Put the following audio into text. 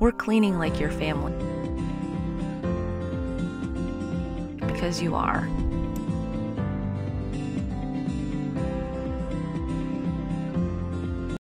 We're cleaning like your family. Because you are.